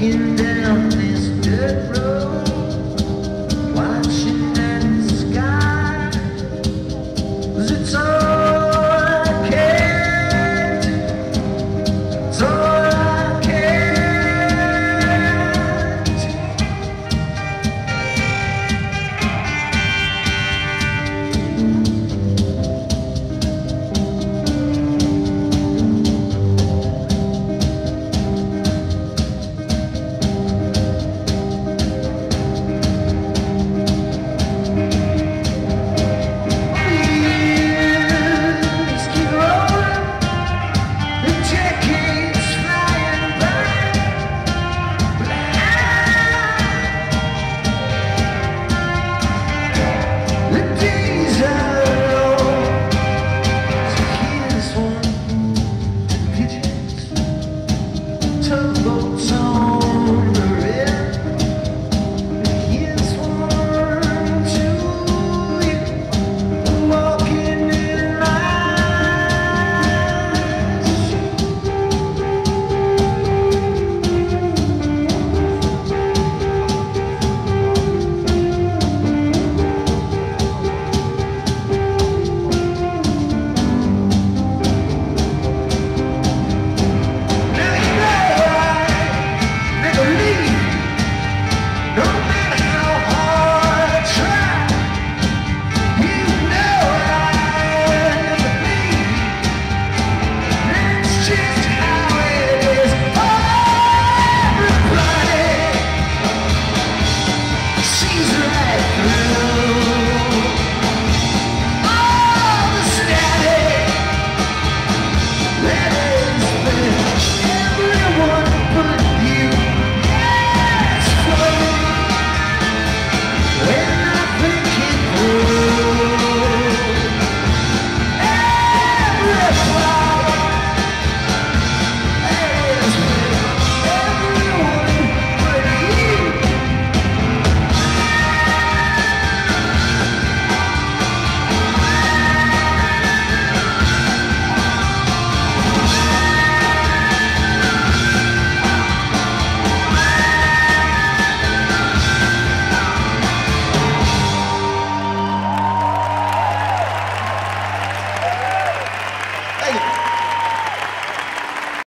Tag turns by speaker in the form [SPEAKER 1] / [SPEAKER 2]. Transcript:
[SPEAKER 1] in the